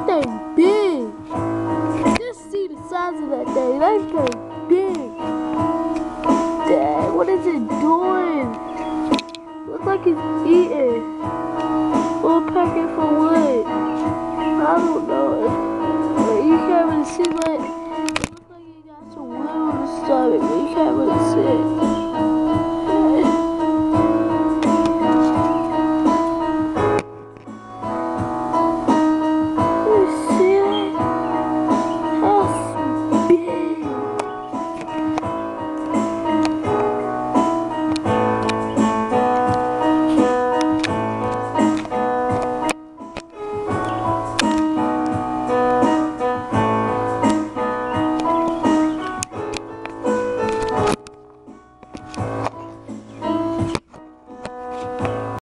That thing big. Just see the size of that thing. That thing big. Dang, what is it doing? Looks like it's eating. Or packing for wood. I don't know. But you can't really see what. It looks like it got some wood on the stomach, but you can't really see it.